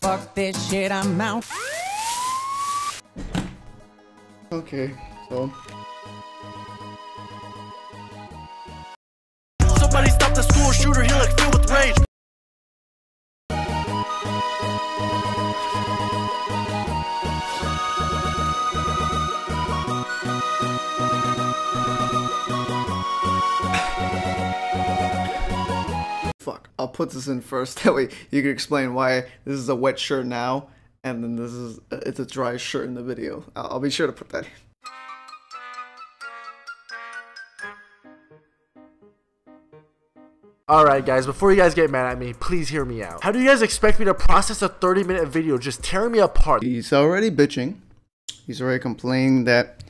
Fuck this shit, I'm out. Okay, so Somebody stop the school shooter, he look filled with rage. fuck. I'll put this in first. That way you can explain why this is a wet shirt now, and then this is it's a dry shirt in the video. I'll, I'll be sure to put that. in. Alright guys, before you guys get mad at me, please hear me out. How do you guys expect me to process a 30 minute video just tearing me apart? He's already bitching. He's already complaining that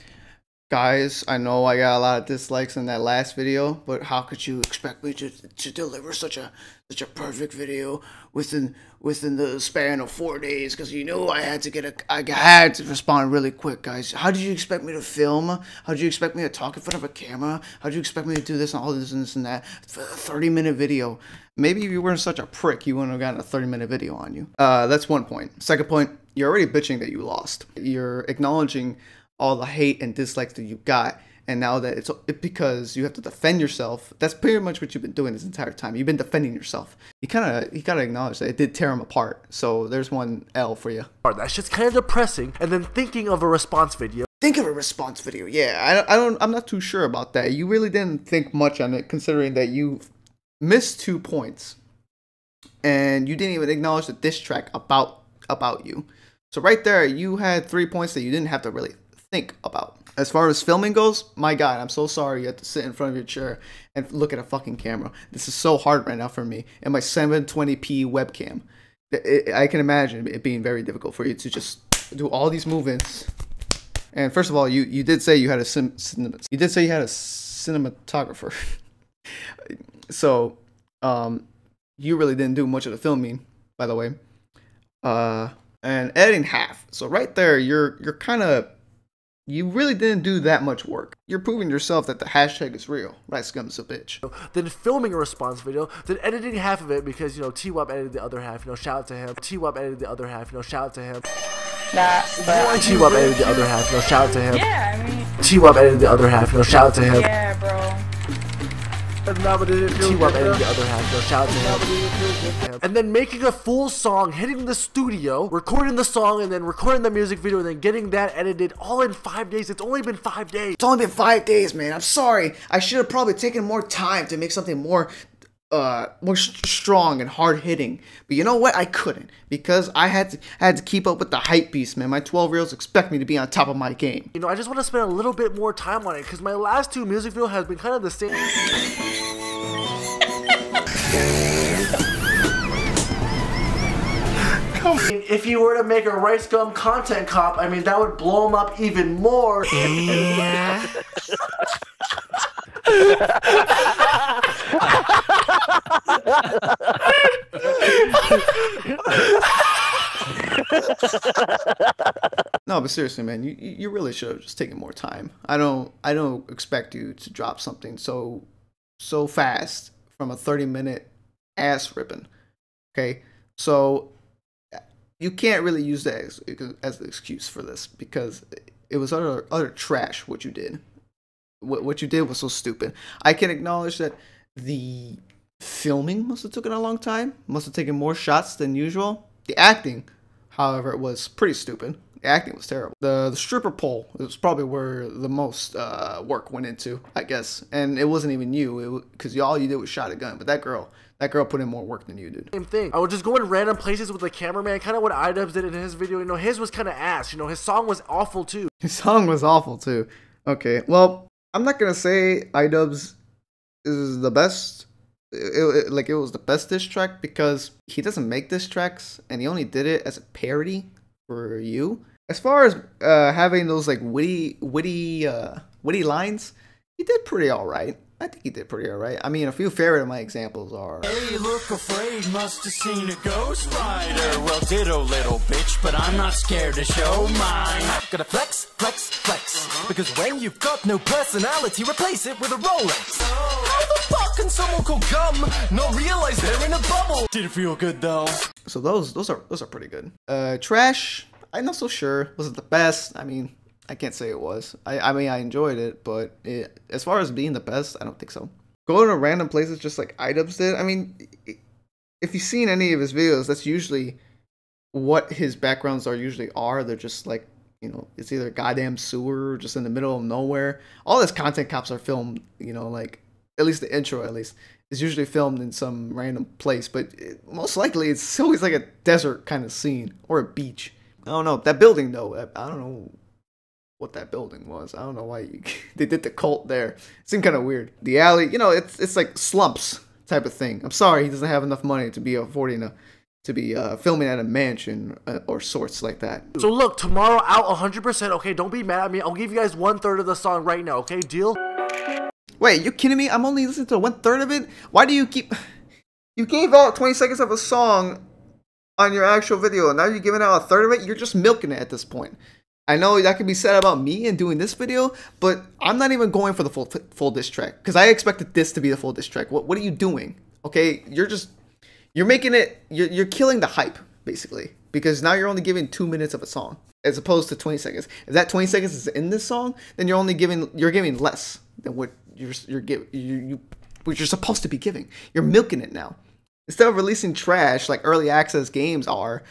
guys, I know I got a lot of dislikes in that last video, but how could you expect me to, to deliver such a such a perfect video within within the span of four days? Because you know I had to get a I had to respond really quick, guys. How did you expect me to film? How did you expect me to talk in front of a camera? How did you expect me to do this and all this and this and that for a thirty minute video? Maybe if you weren't such a prick, you wouldn't have gotten a 30 minute video on you. Uh, that's one point. Second point, you're already bitching that you lost. You're acknowledging all the hate and dislikes that you got. And now that it's it, because you have to defend yourself that's pretty much what you've been doing this entire time. You've been defending yourself. You kind of you gotta acknowledge that it did tear him apart. So there's one l for you that's just kind of depressing, and then thinking of a response video. think of a response video yeah. I, I don't i'm not too sure about that. You really didn't think much on it considering that you missed two points. And you didn't even acknowledge the diss track about about you. So right there you had three points that you didn't have to really think about as far as filming goes my god i'm so sorry you have to sit in front of your chair and look at a fucking camera this is so hard right now for me and my 720p webcam i can imagine it being very difficult for you to just do all these movements and first of all, you, you did say you had a you did say you had a cinematographer. so, um, you really didn't do much of the filming, by the way. Uh, and editing half. So right there, you're you're kind of you really didn't do that much work. You're proving yourself that the hashtag is real. Right, scum's a bitch. then filming a response video, then editing half of it because you know T Wub edited the other half. You know, shout out to him. T Wub edited the other half. You know, shout out to him. Nah, but T Wub edited the other half. You know, shout out to him. yeah, I mean, T Wub edited the other half. You know, shout out to him. yeah, bro. T Wub edited the other half. Shout out to him. And then making a full song, hitting the studio, recording the song, and then recording the music video, and then getting that edited all in five days. It's only been five days. It's only been five days, man. I'm sorry. I should have probably taken more time to make something more, uh, more st- strong and hard hitting. But you know what? I couldn't because I had to had to keep up with the hype beast, man. My 12 year olds expect me to be on top of my game. You know, I just want to spend a little bit more time on it because my last two music videos has been kind of the same. I mean, If you were to make a Rice Gum content cop, I mean, that would blow him up even more. No, but seriously, man, you you really should have just taken more time. I don't I don't expect you to drop something so so fast from a 30 minute ass ripping. Okay, so you can't really use that as, as an excuse for this because it was utter utter trash what you did. What what you did was so stupid. I can acknowledge that the filming must have taken a long time. Must have taken more shots than usual. The acting, however, was pretty stupid. The acting was terrible. The the stripper pole was probably where the most uh, work went into, I guess. And it wasn't even you, because all you did was shot a gun. But that girl, that girl put in more work than you did. Same thing. I would just go in random places with the cameraman, kind of what iDubbbz did in his video. You know, his was kind of ass. You know, his song was awful too. His song was awful too. Okay, well, I'm not gonna say iDubbbz is the best. It, it- like it was the best diss track because he doesn't make diss tracks and he only did it as a parody for you. As far as uh, having those like witty, witty, uh, witty lines, he did pretty all right. I think he did pretty alright. I mean, a few favorite of my examples are. Hey, look afraid, must have seen a ghost rider. Well, ditto, little bitch, but I'm not scared to show mine. Gotta flex, flex, flex. Because when you've got no personality, replace it with a Rolex. How the fuck can someone call gum not realize they're in a bubble? Did it feel good though? So those those are those are pretty good. Uh, trash. I'm not so sure. Was it the best? I mean, I can't say it was. I I mean, I enjoyed it, but it, as far as being the best, I don't think so. Going to random places just like iDubbbz did. I mean, if you've seen any of his videos, that's usually what his backgrounds are usually are. They're just like you know, it's either goddamn sewer or just in the middle of nowhere. All his content cops are filmed, you know, like at least the intro at least is usually filmed in some random place, but it, most likely it's always like a desert kind of scene or a beach. I don't know that building though. I don't know what that building was. I don't know why you, they did the cult there. It seemed kind of weird. The alley, you know, it's it's like slumps type of thing. I'm sorry he doesn't have enough money to be affording a to be uh, filming at a mansion uh, or sorts like that. So look, tomorrow out 100%. Okay, don't be mad at me. I'll give you guys one third of the song right now. Okay, deal? Wait, you kidding me? I'm only listening to one third of it. Why do you keep? You gave out 20 seconds of a song on your actual video, and now you're giving out a third of it. You're just milking it at this point. I know that could be said about me and doing this video, but I'm not even going for the full full diss track because I expected this to be the full diss track. What what are you doing? Okay, you're just you're making it you're you're killing the hype basically because now you're only giving two minutes of a song as opposed to 20 seconds. If that 20 seconds is in this song, then you're only giving you're giving less than what you're you're giving you, you what you're supposed to be giving. You're milking it now. Instead of releasing trash like early access games are,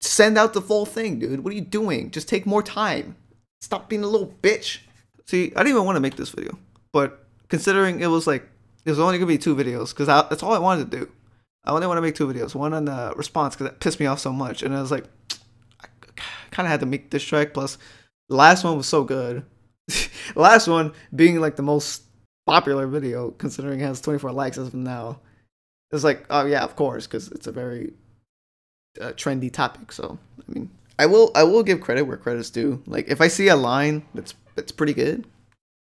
send out the full thing, dude. What are you doing? Just take more time. Stop being a little bitch. See, I didn't even want to make this video, but considering it was like it was only gonna be two videos because that's all I wanted to do. I only want to make two videos. One on the response because that pissed me off so much, and I was like, I kind of had to make this track. Plus, the last one was so good. last one being like the most popular video, considering it has 24 likes as of now. It's like, oh yeah, of course, because it's a very uh, trendy topic. So, I mean, I will I will give credit where credit's due. Like, if I see a line that's that's pretty good,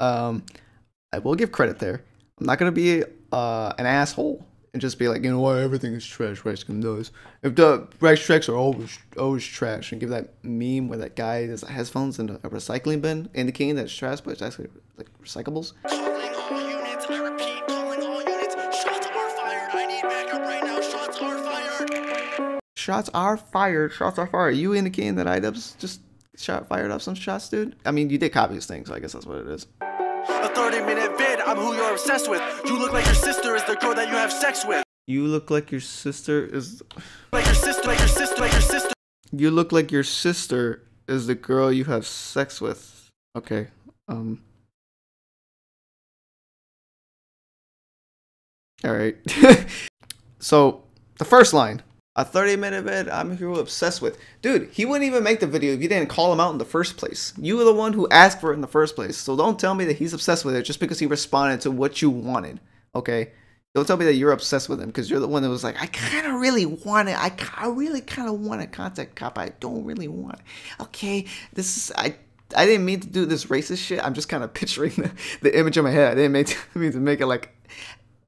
um, I will give credit there. I'm not gonna be uh, an asshole and just be like, you know what, everything is trash. Rice Gum does. If the rice tracks are always always trash, and give that meme where that guy has headphones in a recycling bin, indicating that it's trash, but it's actually like recyclables. Shots are fired. Shots are fired. You indicating that iDubbbz just shot fired up some shots, dude? I mean, you did copy this thing, so I guess that's what it is. A 30 minute vid, I'm who you're obsessed with. You look like your sister is the girl that you have sex with. You look like your sister is. Like your sister, like your sister, like your sister. You look like your sister is the girl you have sex with. Okay. Um. All right. so the first line, a 30 minute vid I'm who obsessed with. Dude, he wouldn't even make the video if you didn't call him out in the first place. You were the one who asked for it in the first place. So don't tell me that he's obsessed with it just because he responded to what you wanted. Okay. Don't tell me that you're obsessed with him because you're the one that was like, I kind of really want it. I, I really kind of want a content cop. I don't really want it. Okay, this is I. I didn't mean to do this racist shit. I'm just kind of picturing the, the image in my head. I didn't mean to, mean to make it like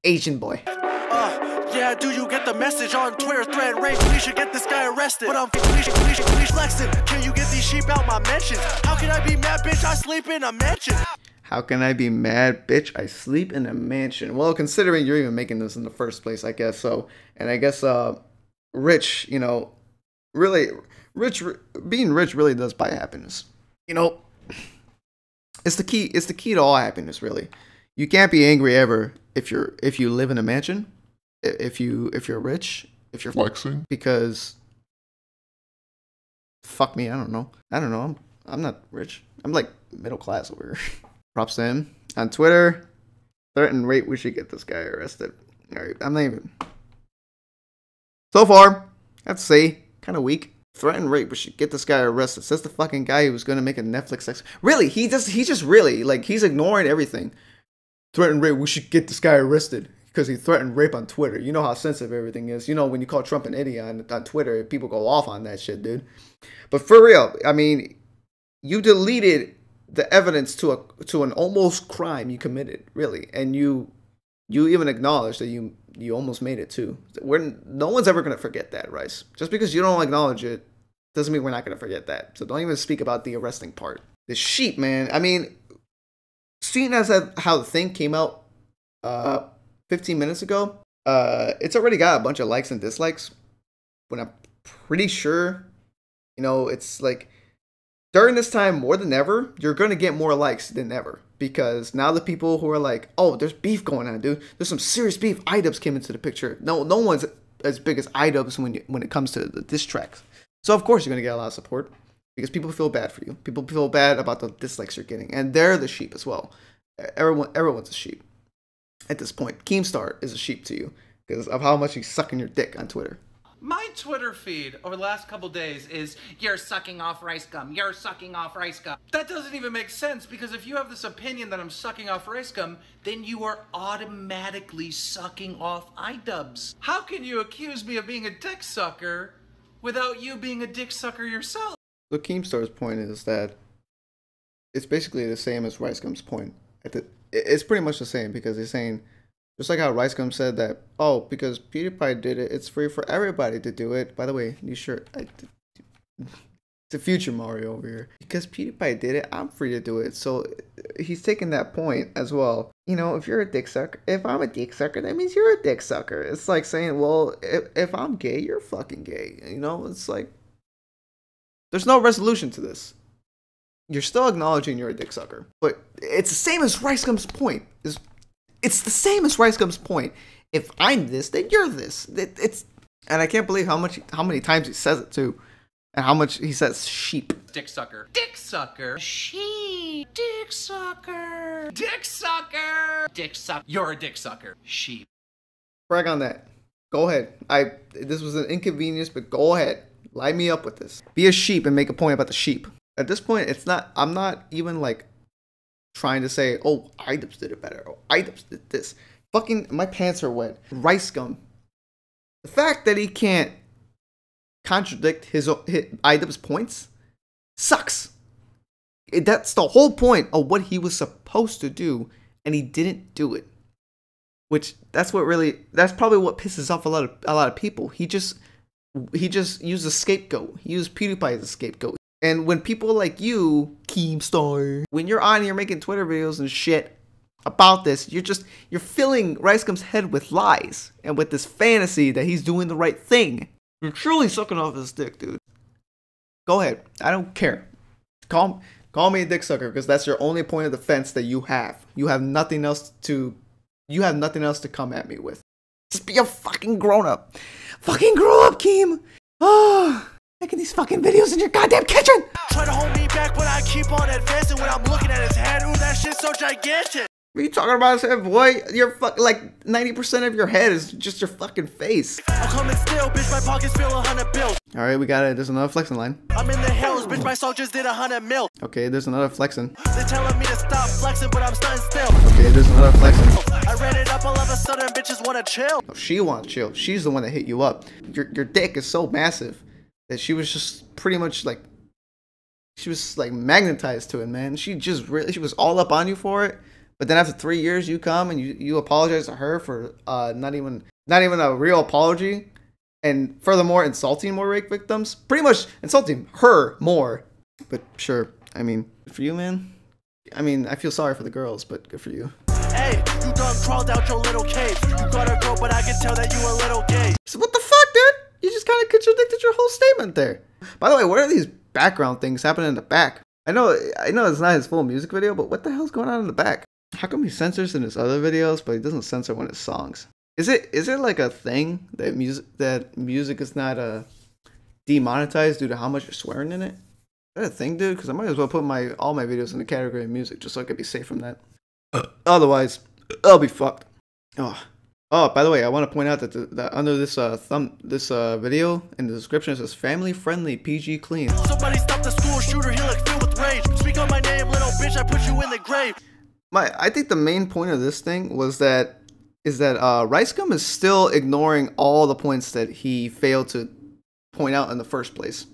Asian boy. Uh, yeah, do you get the message on Twitter thread? Ray, we should get this guy arrested. But I'm we should, we flexing. Can you get these sheep out my mentions? How can I be mad, bitch? I sleep in a mansion. How can I be mad, bitch? I sleep in a mansion. Well, considering you're even making this in the first place, I guess so. And I guess uh, rich, you know, really, rich, being rich really does buy happiness. You know, it's the key. It's the key to all happiness, really. You can't be angry ever if you're if you live in a mansion, if you if you're rich, if you're flexing. because fuck me, I don't know. I don't know. I'm I'm not rich. I'm like middle class over here. Props to him. On Twitter, threaten rate we should get this guy arrested. Alright, I'm not even So far, I'd say kinda weak. Threaten rape, we should get this guy arrested. Says the fucking guy who was gonna make a Netflix sex. Really, he just he just really like he's ignoring everything. Threaten rape, we should get this guy arrested because he threatened rape on Twitter. You know how sensitive everything is. You know when you call Trump an idiot on, on Twitter, people go off on that shit, dude. But for real, I mean, you deleted the evidence to a to an almost crime you committed, really, and you you even acknowledge that you you almost made it too. We're no one's ever gonna forget that, Rice. Just because you don't acknowledge it doesn't mean we're not gonna forget that. So don't even speak about the arresting part. The sheep, man. I mean, seeing as how the thing came out uh 15 minutes ago, uh it's already got a bunch of likes and dislikes. When I'm pretty sure, you know, it's like during this time more than ever, you're gonna get more likes than ever because now the people who are like, "Oh, there's beef going on, dude. There's some serious beef." iDubbbz came into the picture. No, no one's as big as iDubbbz when you, when it comes to the diss tracks. So of course you're gonna get a lot of support because people feel bad for you. People feel bad about the dislikes you're getting, and they're the sheep as well. Everyone, everyone's a sheep at this point. Keemstar is a sheep to you because of how much he's sucking your dick on Twitter. My Twitter feed over the last couple days is you're sucking off rice gum, you're sucking off rice gum. That doesn't even make sense because if you have this opinion that I'm sucking off rice gum, then you are automatically sucking off iDubbbz. How can you accuse me of being a dick sucker without you being a dick sucker yourself? So Keemstar's point is that it's basically the same as Rice Gum's point. At the, it's pretty much the same because he's saying just like how Ricegum said that, oh, because PewDiePie did it, it's free for everybody to do it. By the way, new shirt. I, it's a future Mario over here. Because PewDiePie did it, I'm free to do it. So he's taking that point as well. You know, if you're a dick sucker, if I'm a dick sucker, that means you're a dick sucker. It's like saying, well, if, if I'm gay, you're fucking gay. You know, it's like, there's no resolution to this. You're still acknowledging you're a dick sucker. But it's the same as Rice Gum's point. Is it's the same as Rice Gum's point. If I'm this, then you're this. It, it's and I can't believe how much how many times he says it too, and how much he says sheep. Dick sucker. Dick sucker. Sheep. Dick sucker. Dick sucker. Dick sucker. You're a dick sucker. Sheep. Brag on that. Go ahead. I this was an inconvenience, but go ahead. Light me up with this. Be a sheep and make a point about the sheep. At this point, it's not. I'm not even like trying to say, "Oh, iDubbbz did it better." Oh, iDubbbz did this. Fucking, my pants are wet. Rice gum. The fact that he can't contradict his, his iDubbbz points sucks. That's the whole point of what he was supposed to do, and he didn't do it. Which that's what really that's probably what pisses off a lot of a lot of people. He just he just used a scapegoat. He used PewDiePie as a scapegoat. And when people like you, Keemstar, when you're on and you're making Twitter videos and shit about this, you're just you're filling Rice Gum's head with lies and with this fantasy that he's doing the right thing. You're truly sucking off his dick, dude. Go ahead. I don't care. Call call me a dick sucker because that's your only point of defense that you have. You have nothing else to you have nothing else to come at me with. Just be a fucking grown up. Fucking grow up, Keem. Ah. Making these fucking videos in your goddamn kitchen! Try to hold me back, but I keep on advancing when I'm looking at his head. Ooh, that shit's so gigantic. What are you talking about, Sam? Boy, you're fuck like 90% of your head is just your fucking face. I'm coming still, bitch, my pockets fill a hundred bills. Alright, we got it. There's another flexing line. I'm in the hills, bitch, my soul just did a hundred mil. Okay, there's another flexing. They're telling me to stop flexing, but I'm stunning still. Okay, there's another flexing. I ran it up all of a sudden, bitches wanna chill. Oh, she wants chill. She's the one that hit you up. Your, your dick is so massive that she was just pretty much like she was like magnetized to it, man. She just really she was all up on you for it. But then after three years, you come and you you apologize to her for uh not even not even a real apology, and furthermore insulting more rape victims. Pretty much insulting her more. But sure, I mean, for you, man. I mean, I feel sorry for the girls, but good for you. Hey, you done crawled out your little cave. You got a girl, but I can tell that you a little gay. So what the? You just kind of contradicted your whole statement there. By the way, what are these background things happening in the back? I know, I know it's not his full music video, but what the hell's going on in the back? How come he censors in his other videos, but he doesn't censor when it's songs? Is it is it like a thing that music that music is not uh, demonetized due to how much you're swearing in it? Is that a thing, dude? Because I might as well put my all my videos in the category of music just so I could be safe from that. Otherwise, I'll be fucked. Oh, Oh, by the way, I want to point out that, the, that under this uh, thumb this uh, video in the description it says family friendly PG clean. Somebody stop the school shooter, he look filled with rage. Speak on my name, little bitch, I put you in the grave. My I think the main point of this thing was that is that uh, Rice Gum is still ignoring all the points that he failed to point out in the first place.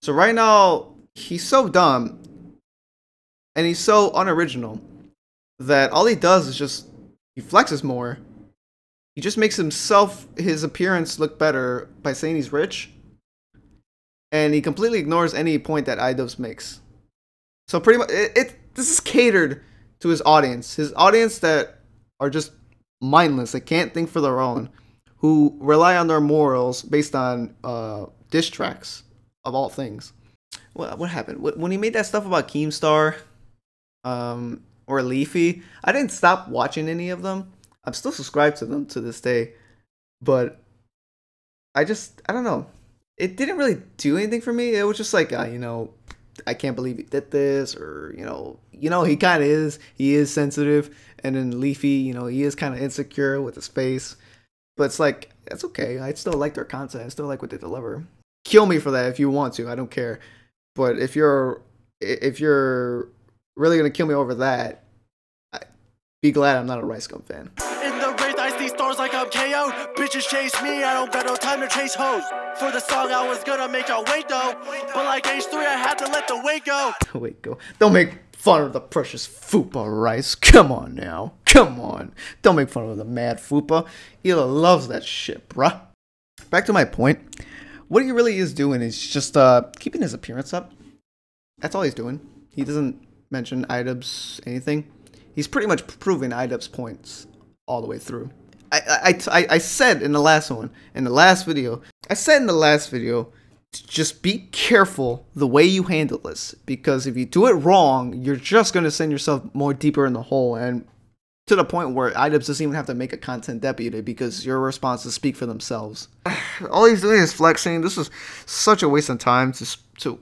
So right now he's so dumb, and he's so unoriginal that all he does is just he flexes more. He just makes himself his appearance look better by saying he's rich, and he completely ignores any point that iDubbbz makes. So pretty much, it, it this is catered to his audience, his audience that are just mindless, they can't think for their own, who rely on their morals based on uh, diss tracks of all things. What what happened when he made that stuff about Keemstar, um, or Leafy? I didn't stop watching any of them. I'm still subscribed to them to this day, but I just I don't know. It didn't really do anything for me. It was just like uh, you know, I can't believe he did this, or you know, you know he kind of is. He is sensitive, and then Leafy, you know, he is kind of insecure with his face. But it's like that's okay. I still like their content. I still like what they deliver. Kill me for that if you want to. I don't care. But if you're if you're really gonna kill me over that, I, be glad I'm not a Rice Gum fan. Bitches chase me, I don't got no time to chase hoes. For the song, I was gonna make y'all wait though. But like H3, I had to let the weight go. Wait, go. Don't make fun of the precious Fupa Rice. Come on now. Come on. Don't make fun of the mad Fupa. Ela loves that shit, bruh. Back to my point. What he really is doing is just uh, keeping his appearance up. That's all he's doing. He doesn't mention iDubbbz anything. He's pretty much proving iDubbbz points all the way through. I, I, I, I said in the last one, in the last video, I said in the last video, just be careful the way you handle this because if you do it wrong, you're just going to send yourself more deeper in the hole and to the point where iDubbbz doesn't even have to make a content deputy because your responses speak for themselves. All he's doing is flexing. This is such a waste of time to to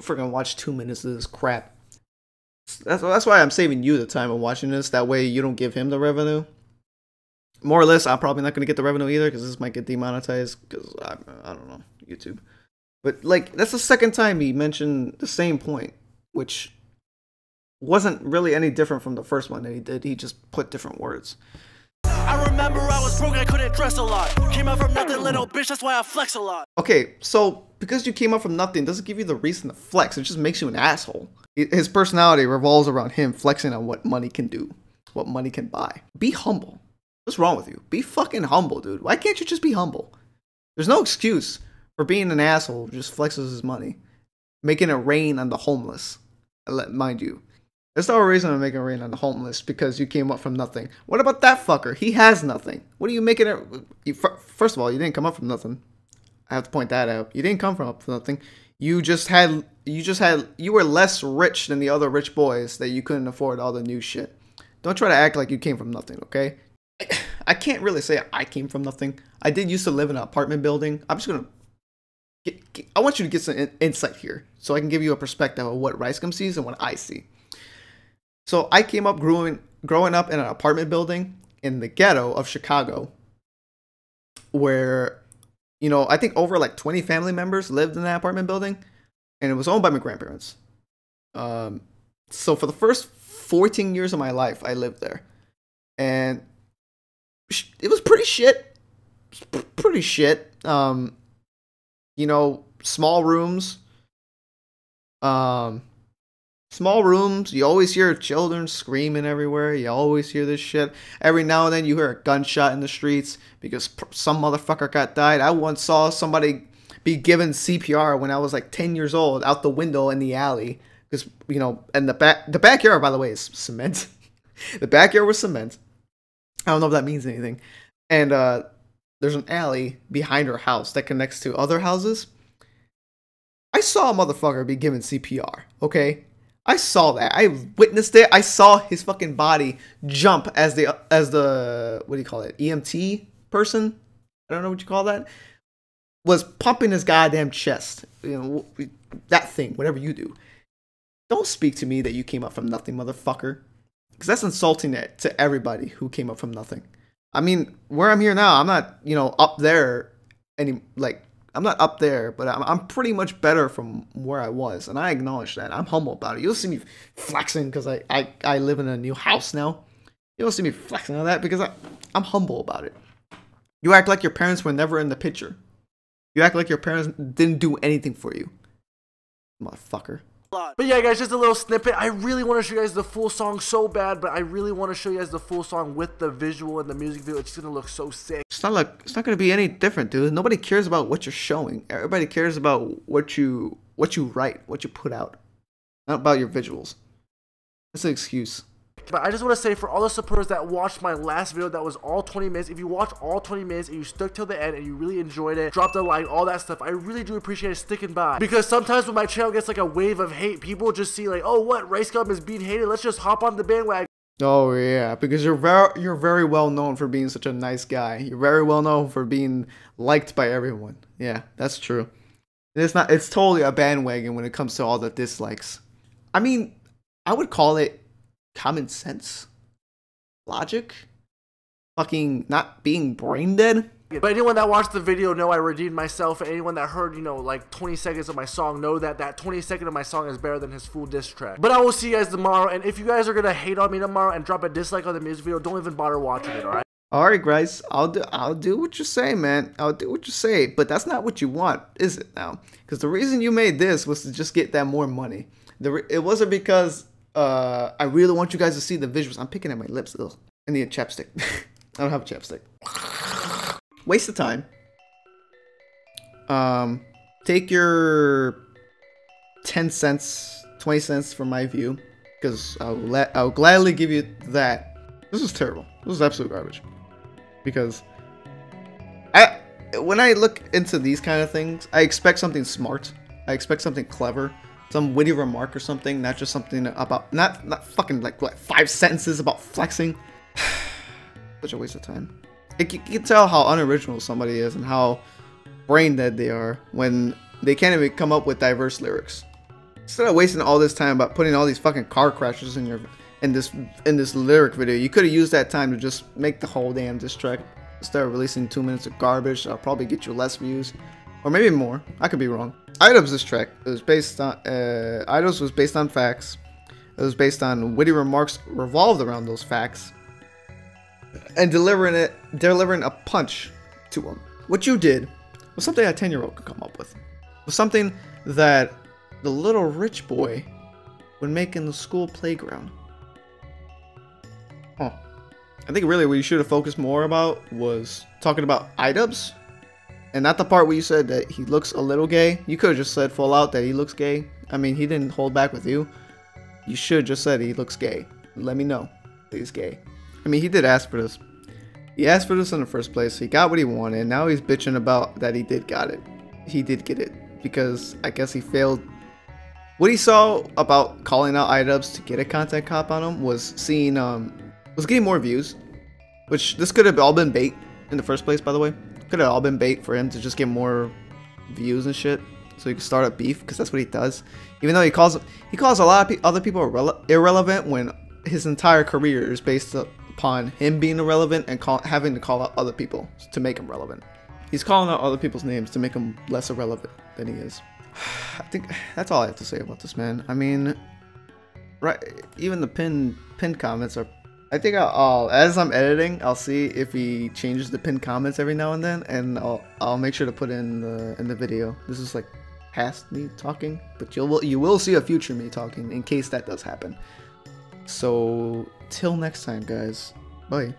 freaking watch two minutes of this crap. That's that's why I'm saving you the time of watching this. That way you don't give him the revenue. More or less, I'm probably not going to get the revenue either because this might get demonetized because I, I don't know YouTube. But like that's the second time he mentioned the same point, which wasn't really any different from the first one that he did. He just put different words. I remember I was broke, I couldn't dress a lot. Came out from nothing, little bitch, that's why I flex a lot. Okay, so because you came up from nothing doesn't give you the reason to flex. It just makes you an asshole. His personality revolves around him flexing on what money can do, what money can buy. Be humble. What's wrong with you? Be fucking humble, dude. Why can't you just be humble? There's no excuse for being an asshole just flexes his money, making it rain on the homeless. Mind you, there's no reason to make it rain on the homeless because you came up from nothing. What about that fucker? He has nothing. What are you making it? First of all, you didn't come up from nothing. I have to point that out. You didn't come from up from nothing. You just had, you just had, you were less rich than the other rich boys that you couldn't afford all the new shit. Don't try to act like you came from nothing, okay? I can't really say I came from nothing. I did used to live in an apartment building. I'm just gonna Get, get, I want you to get some in, insight here so I can give you a perspective of what Rice Gum sees and what I see. So I came up growing growing up in an apartment building in the ghetto of Chicago where you know, I think over like 20 family members lived in that apartment building and it was owned by my grandparents. Um so for the first 14 years of my life I lived there. And it was pretty shit. Pretty shit. Um you know, small rooms. Um, small rooms. You always hear children screaming everywhere. You always hear this shit. Every now and then you hear a gunshot in the streets because some motherfucker got died. I once saw somebody be given CPR when I was like 10 years old out the window in the alley. Because, you know, and the back, the backyard, by the way, is cement. the backyard was cement. I don't know if that means anything. And, uh, there's an alley behind her house that connects to other houses. I saw a motherfucker be given CPR, okay? I saw that. I witnessed it. I saw his fucking body jump as the as the what do you call it? EMT person? I don't know what you call that. Was pumping his goddamn chest. You know, that thing, whatever you do. Don't speak to me that you came up from nothing, motherfucker. Because that's insulting it to everybody who came up from nothing. I mean, where I'm here now, I'm not, you know, up there any like I'm not up there, but I'm, I'm pretty much better from where I was, and I acknowledge that. I'm humble about it. You'll see me flexing because I, I I live in a new house now. You'll see me flexing on that because I I'm humble about it. You act like your parents were never in the picture. You act like your parents didn't do anything for you, motherfucker. But yeah, guys, just a little snippet. I really want to show you guys the full song so bad, but I really want to show you guys the full song with the visual and the music video. It's gonna look so sick. It's not like it's not gonna be any different, dude. Nobody cares about what you're showing. Everybody cares about what you what you write, what you put out, not about your visuals. That's an excuse. But I just want to say for all the supporters that watched my last video that was all 20 minutes, if you watched all 20 minutes and you stuck till the end and you really enjoyed it, dropped a like, all that stuff, I really do appreciate it sticking by. Because sometimes when my channel gets like a wave of hate, people just see like, oh what, Rice Gum is being hated, let's just hop on the bandwagon. Oh yeah, because you're very you're very well known for being such a nice guy. You're very well known for being liked by everyone. Yeah, that's true. It's not it's totally a bandwagon when it comes to all the dislikes. I mean, I would call it common sense, logic, fucking not being brain dead. But anyone that watched the video know I redeemed myself. And anyone that heard, you know, like 20 seconds of my song know that that 20 second of my song is better than his full diss track. But I will see you guys tomorrow. And if you guys are gonna hate on me tomorrow and drop a dislike on the music video, don't even bother watching it. All right. All right, guys, I'll do I'll do what you say, man. I'll do what you say, but that's not what you want, is it now? Because the reason you made this was to just get that more money. The it wasn't because uh I really want you guys to see the visuals. I'm picking at my lips. Ugh. I need a chapstick. I don't have a chapstick. Waste of time. Um, take your ten cents, twenty cents from my view, because I'll let I'll gladly give you that. This is terrible. This is absolute garbage. Because I when I look into these kind of things, I expect something smart. I expect something clever, some witty remark or something, not just something about not not fucking like what five sentences about flexing. Such a waste of time. It, you can tell how unoriginal somebody is and how brain dead they are when they can't even come up with diverse lyrics. Instead of wasting all this time about putting all these fucking car crashes in your in this in this lyric video, you could have used that time to just make the whole damn diss track. Instead of releasing two minutes of garbage, I'll probably get you less views, or maybe more. I could be wrong. iDubbbz this track it was based on uh, was based on facts. It was based on witty remarks revolved around those facts and delivering it, delivering a punch to him. What you did was something a 10 year old could come up with. It was something that the little rich boy would make in the school playground. Oh. I think really what you should have focused more about was talking about iDubbbz. And not the part where you said that he looks a little gay. You could have just said full out that he looks gay. I mean, he didn't hold back with you. You should just said he looks gay. Let me know he's gay. I mean, he did ask for this. He asked for this in the first place. He got what he wanted. Now he's bitching about that he did got it. He did get it because I guess he failed. What he saw about calling out iDubbbz to get a content cop on him was seeing um was getting more views, which this could have all been bait in the first place. By the way, could have all been bait for him to just get more views and shit, so he could start a beef because that's what he does. Even though he calls he calls a lot of pe- other people irrele- irrelevant when his entire career is based upon him being irrelevant and call, having to call out other people to make him relevant. He's calling out other people's names to make him less irrelevant than he is. I think that's all I have to say about this man. I mean, right? Even the pin pinned comments are. I think I'll, I'll as I'm editing, I'll see if he changes the pinned comments every now and then, and I'll I'll make sure to put in the in the video. This is like past me talking, but you'll you will see a future me talking in case that does happen. So till next time, guys. Bye.